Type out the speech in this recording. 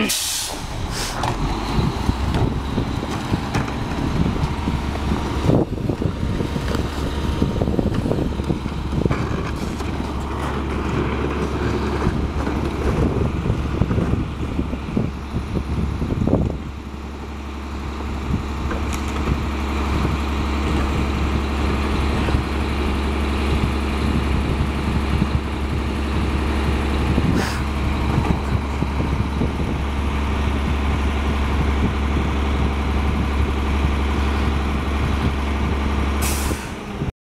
me.